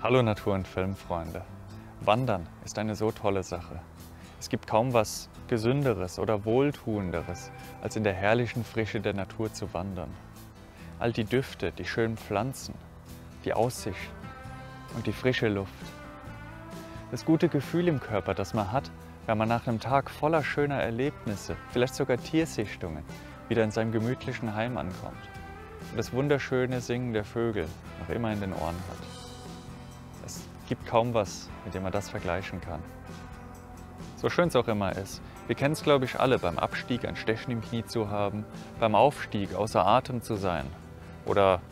Hallo Natur- und Filmfreunde. Wandern ist eine so tolle Sache. Es gibt kaum was Gesünderes oder Wohltuenderes, als in der herrlichen Frische der Natur zu wandern. All die Düfte, die schönen Pflanzen, die Aussichten und die frische Luft. Das gute Gefühl im Körper, das man hat, wenn man nach einem Tag voller schöner Erlebnisse, vielleicht sogar Tiersichtungen, wieder in seinem gemütlichen Heim ankommt. Und das wunderschöne Singen der Vögel noch immer in den Ohren hat. Gibt kaum was, mit dem man das vergleichen kann. So schön es auch immer ist. Wir kennen es, glaube ich, alle, beim Abstieg ein Stechen im Knie zu haben, beim Aufstieg außer Atem zu sein oder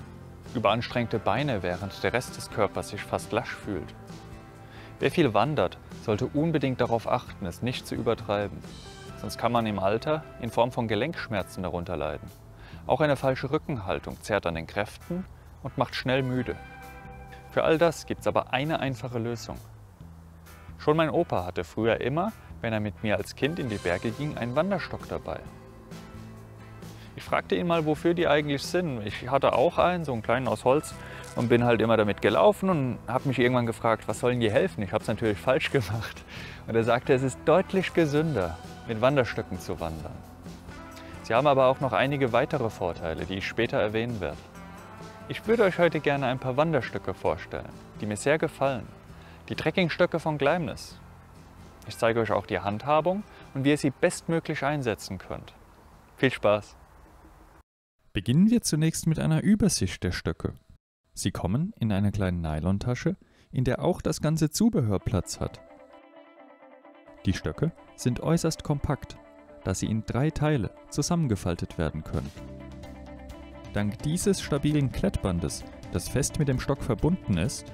überanstrengte Beine, während der Rest des Körpers sich fast lasch fühlt. Wer viel wandert, sollte unbedingt darauf achten, es nicht zu übertreiben. Sonst kann man im Alter in Form von Gelenkschmerzen darunter leiden. Auch eine falsche Rückenhaltung zerrt an den Kräften und macht schnell müde. Für all das gibt es aber eine einfache Lösung. Schon mein Opa hatte früher immer, wenn er mit mir als Kind in die Berge ging, einen Wanderstock dabei. Ich fragte ihn mal, wofür die eigentlich sind. Ich hatte auch einen, so einen kleinen aus Holz, und bin halt immer damit gelaufen und habe mich irgendwann gefragt, was sollen die helfen? Ich habe es natürlich falsch gemacht. Und er sagte, es ist deutlich gesünder, mit Wanderstöcken zu wandern. Sie haben aber auch noch einige weitere Vorteile, die ich später erwähnen werde. Ich würde euch heute gerne ein paar Wanderstöcke vorstellen, die mir sehr gefallen. Die Trekkingstöcke von Gleimnis. Ich zeige euch auch die Handhabung und wie ihr sie bestmöglich einsetzen könnt. Viel Spaß! Beginnen wir zunächst mit einer Übersicht der Stöcke. Sie kommen in einer kleinen Nylontasche, in der auch das ganze Zubehör Platz hat. Die Stöcke sind äußerst kompakt, da sie in drei Teile zusammengefaltet werden können. Dank dieses stabilen Klettbandes, das fest mit dem Stock verbunden ist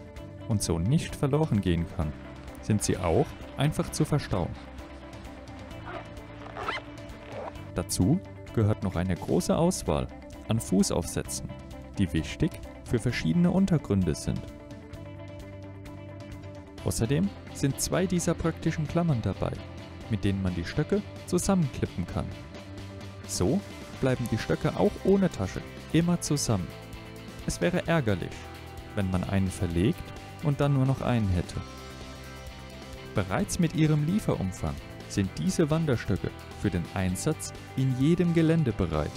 und so nicht verloren gehen kann, sind sie auch einfach zu verstauen. Dazu gehört noch eine große Auswahl an Fußaufsätzen, die wichtig für verschiedene Untergründe sind. Außerdem sind zwei dieser praktischen Klammern dabei, mit denen man die Stöcke zusammenklippen kann. So bleiben die Stöcke auch ohne Tasche immer zusammen. Es wäre ärgerlich, wenn man einen verlegt und dann nur noch einen hätte. Bereits mit ihrem Lieferumfang sind diese Wanderstöcke für den Einsatz in jedem Gelände bereit.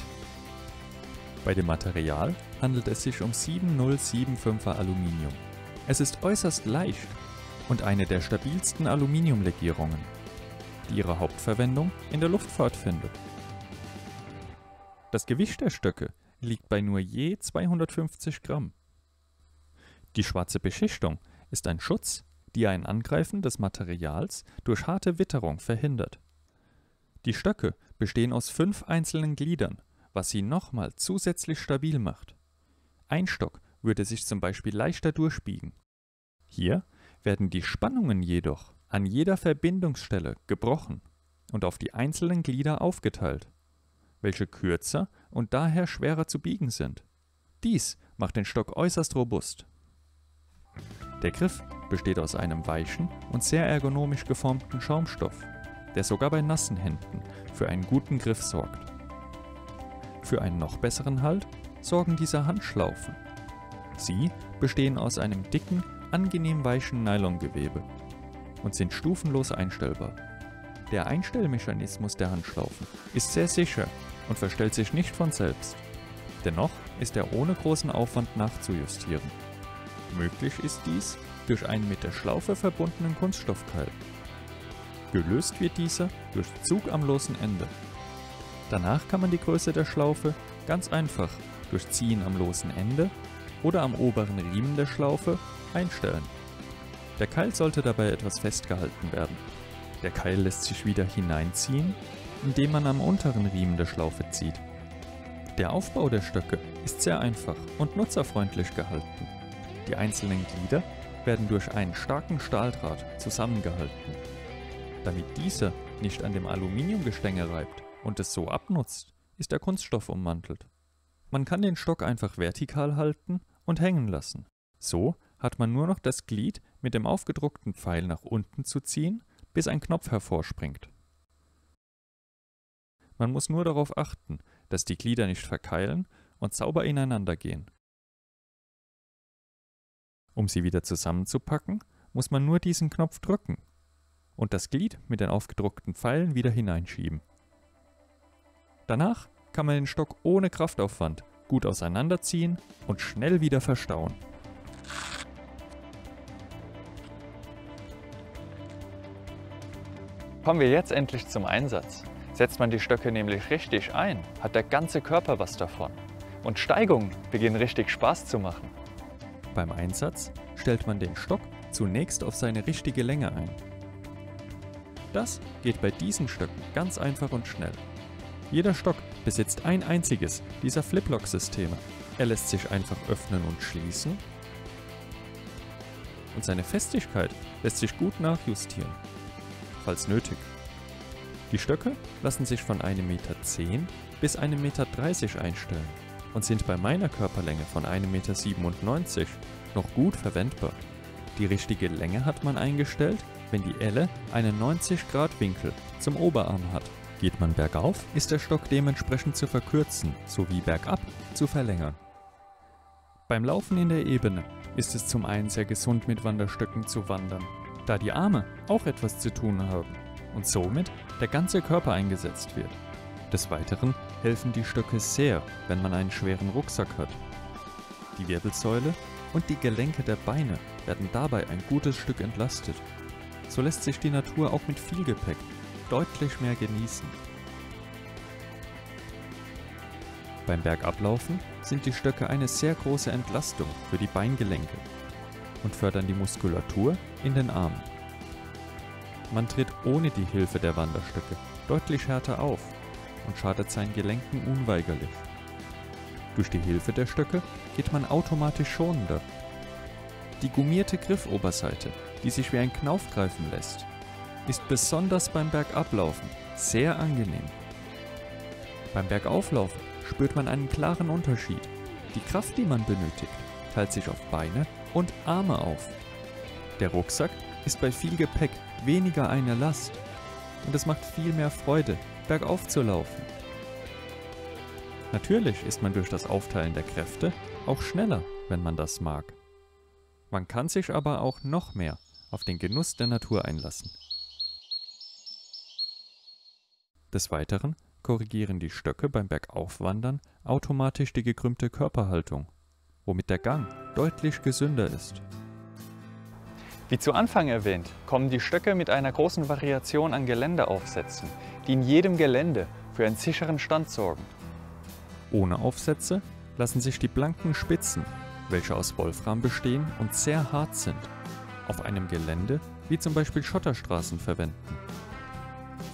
Bei dem Material handelt es sich um 7075er Aluminium. Es ist äußerst leicht und eine der stabilsten Aluminiumlegierungen, die ihre Hauptverwendung in der Luftfahrt findet. Das Gewicht der Stöcke liegt bei nur je 250 Gramm. Die schwarze Beschichtung ist ein Schutz, die ein Angreifen des Materials durch harte Witterung verhindert. Die Stöcke bestehen aus fünf einzelnen Gliedern was sie nochmal zusätzlich stabil macht. Ein Stock würde sich zum Beispiel leichter durchbiegen. Hier werden die Spannungen jedoch an jeder Verbindungsstelle gebrochen und auf die einzelnen Glieder aufgeteilt, welche kürzer und daher schwerer zu biegen sind. Dies macht den Stock äußerst robust. Der Griff besteht aus einem weichen und sehr ergonomisch geformten Schaumstoff, der sogar bei nassen Händen für einen guten Griff sorgt. Für einen noch besseren Halt sorgen diese Handschlaufen. Sie bestehen aus einem dicken, angenehm weichen Nylongewebe und sind stufenlos einstellbar. Der Einstellmechanismus der Handschlaufen ist sehr sicher und verstellt sich nicht von selbst. Dennoch ist er ohne großen Aufwand nachzujustieren. Möglich ist dies durch einen mit der Schlaufe verbundenen Kunststoffkeil. Gelöst wird dieser durch Zug am losen Ende Danach kann man die Größe der Schlaufe ganz einfach durch Ziehen am losen Ende oder am oberen Riemen der Schlaufe einstellen. Der Keil sollte dabei etwas festgehalten werden. Der Keil lässt sich wieder hineinziehen, indem man am unteren Riemen der Schlaufe zieht. Der Aufbau der Stöcke ist sehr einfach und nutzerfreundlich gehalten. Die einzelnen Glieder werden durch einen starken Stahldraht zusammengehalten. Damit dieser nicht an dem Aluminiumgestänge reibt, und es so abnutzt, ist der Kunststoff ummantelt. Man kann den Stock einfach vertikal halten und hängen lassen. So hat man nur noch das Glied mit dem aufgedruckten Pfeil nach unten zu ziehen, bis ein Knopf hervorspringt. Man muss nur darauf achten, dass die Glieder nicht verkeilen und sauber ineinander gehen. Um sie wieder zusammenzupacken, muss man nur diesen Knopf drücken und das Glied mit den aufgedruckten Pfeilen wieder hineinschieben. Danach kann man den Stock ohne Kraftaufwand gut auseinanderziehen und schnell wieder verstauen. Kommen wir jetzt endlich zum Einsatz. Setzt man die Stöcke nämlich richtig ein, hat der ganze Körper was davon. Und Steigungen beginnen richtig Spaß zu machen. Beim Einsatz stellt man den Stock zunächst auf seine richtige Länge ein. Das geht bei diesen Stöcken ganz einfach und schnell. Jeder Stock besitzt ein einziges dieser Fliplock-Systeme. Er lässt sich einfach öffnen und schließen und seine Festigkeit lässt sich gut nachjustieren, falls nötig. Die Stöcke lassen sich von 1,10 Meter bis 1,30 Meter einstellen und sind bei meiner Körperlänge von 1,97 Meter noch gut verwendbar. Die richtige Länge hat man eingestellt, wenn die Elle einen 90 Grad Winkel zum Oberarm hat. Geht man bergauf, ist der Stock dementsprechend zu verkürzen sowie bergab zu verlängern. Beim Laufen in der Ebene ist es zum einen sehr gesund mit Wanderstöcken zu wandern, da die Arme auch etwas zu tun haben und somit der ganze Körper eingesetzt wird. Des Weiteren helfen die Stöcke sehr, wenn man einen schweren Rucksack hat. Die Wirbelsäule und die Gelenke der Beine werden dabei ein gutes Stück entlastet. So lässt sich die Natur auch mit viel Gepäck deutlich mehr genießen. Beim Bergablaufen sind die Stöcke eine sehr große Entlastung für die Beingelenke und fördern die Muskulatur in den Armen. Man tritt ohne die Hilfe der Wanderstöcke deutlich härter auf und schadet seinen Gelenken unweigerlich. Durch die Hilfe der Stöcke geht man automatisch schonender. Die gummierte Griffoberseite, die sich wie ein Knauf greifen lässt, ist besonders beim Bergablaufen sehr angenehm. Beim Bergauflaufen spürt man einen klaren Unterschied. Die Kraft, die man benötigt, teilt sich auf Beine und Arme auf. Der Rucksack ist bei viel Gepäck weniger eine Last und es macht viel mehr Freude, bergauf zu laufen. Natürlich ist man durch das Aufteilen der Kräfte auch schneller, wenn man das mag. Man kann sich aber auch noch mehr auf den Genuss der Natur einlassen. Des Weiteren korrigieren die Stöcke beim Bergaufwandern automatisch die gekrümmte Körperhaltung, womit der Gang deutlich gesünder ist. Wie zu Anfang erwähnt, kommen die Stöcke mit einer großen Variation an Geländeaufsätzen, die in jedem Gelände für einen sicheren Stand sorgen. Ohne Aufsätze lassen sich die blanken Spitzen, welche aus Wolfram bestehen und sehr hart sind, auf einem Gelände wie zum Beispiel Schotterstraßen verwenden.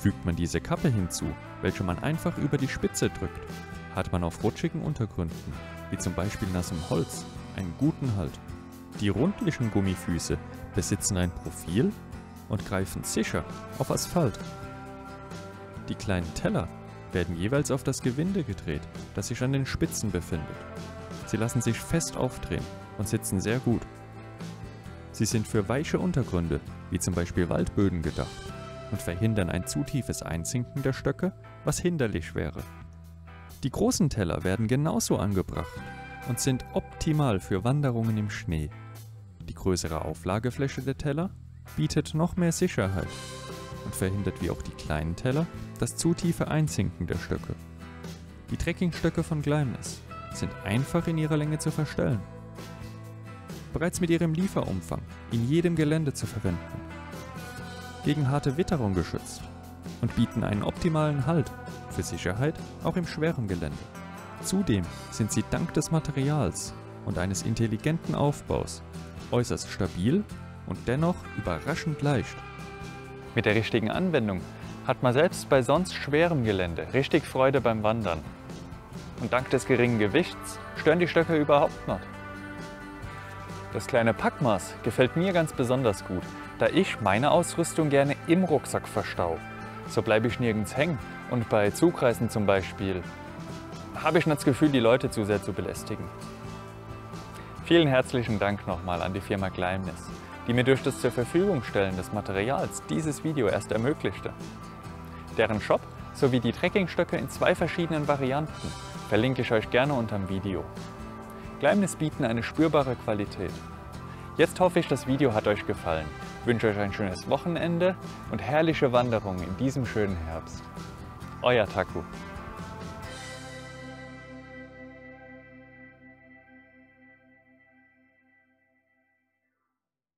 Fügt man diese Kappe hinzu, welche man einfach über die Spitze drückt, hat man auf rutschigen Untergründen, wie zum Beispiel nassem Holz, einen guten Halt. Die rundlichen Gummifüße besitzen ein Profil und greifen sicher auf Asphalt. Die kleinen Teller werden jeweils auf das Gewinde gedreht, das sich an den Spitzen befindet. Sie lassen sich fest aufdrehen und sitzen sehr gut. Sie sind für weiche Untergründe, wie zum Beispiel Waldböden, gedacht und verhindern ein zu tiefes Einsinken der Stöcke, was hinderlich wäre. Die großen Teller werden genauso angebracht und sind optimal für Wanderungen im Schnee. Die größere Auflagefläche der Teller bietet noch mehr Sicherheit und verhindert wie auch die kleinen Teller das zu tiefe Einsinken der Stöcke. Die Trekkingstöcke von Gleimnis sind einfach in ihrer Länge zu verstellen. Bereits mit ihrem Lieferumfang in jedem Gelände zu verwenden gegen harte Witterung geschützt und bieten einen optimalen Halt für Sicherheit auch im schweren Gelände. Zudem sind sie dank des Materials und eines intelligenten Aufbaus äußerst stabil und dennoch überraschend leicht. Mit der richtigen Anwendung hat man selbst bei sonst schwerem Gelände richtig Freude beim Wandern. Und dank des geringen Gewichts stören die Stöcke überhaupt nicht. Das kleine Packmaß gefällt mir ganz besonders gut, da ich meine Ausrüstung gerne im Rucksack verstau. So bleibe ich nirgends hängen und bei Zugreisen zum Beispiel habe ich nicht das Gefühl, die Leute zu sehr zu belästigen. Vielen herzlichen Dank nochmal an die Firma Gleimnis, die mir durch das zur Verfügung stellen des Materials dieses Video erst ermöglichte. Deren Shop sowie die Trekkingstöcke in zwei verschiedenen Varianten verlinke ich euch gerne unter dem Video. Gleimnis bieten eine spürbare Qualität Jetzt hoffe ich, das Video hat euch gefallen. Wünsche euch ein schönes Wochenende und herrliche Wanderungen in diesem schönen Herbst. Euer Taku.